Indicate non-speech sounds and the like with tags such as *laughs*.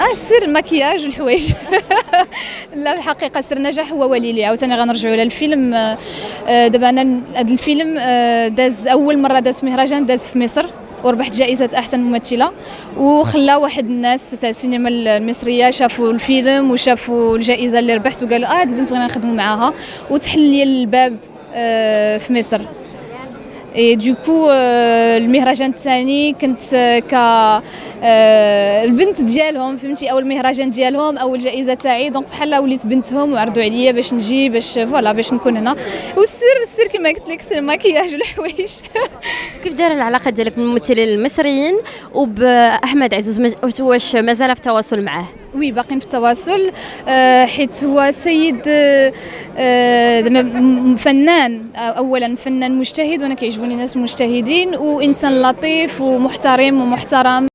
آه السر المكياج والحوايج. *laughs* لا الحقيقة سر النجاح هو وليلي. عاوتاني غنرجعوا للفيلم آه، دابا أنا هذا الفيلم آه، داز أول مرة داز في مهرجان داز في مصر وربحت جائزة أحسن ممثلة. وخلى واحد الناس تاع السينما المصرية شافوا الفيلم وشافوا الجائزة اللي ربحت وقالوا آه هاد البنت بغينا نخدموا معاها. وتحل لي الباب آه، في مصر. اي دوكو المهرجان الثاني كنت آه، ك آه، البنت ديالهم فهمتي؟ اول مهرجان ديالهم اول جائزه تاعي. donc بحال وليت بنتهم وعرضوا عليا باش نجي باش voilà باش نكون هنا. والسر السر كما قلت لك سر المكياج والحوايج كيف دايرة العلاقة ديالك بالممثلين المصريين وبأحمد عز؟ واش مازال في تواصل معاه؟ oui باقيين في التواصل. آه، حيت هو سيد آه، آه، زعما فنان اولا فنان مجتهد وأنا كيعجبوني الناس المجتهدين وإنسان لطيف ومحترم ومحترم.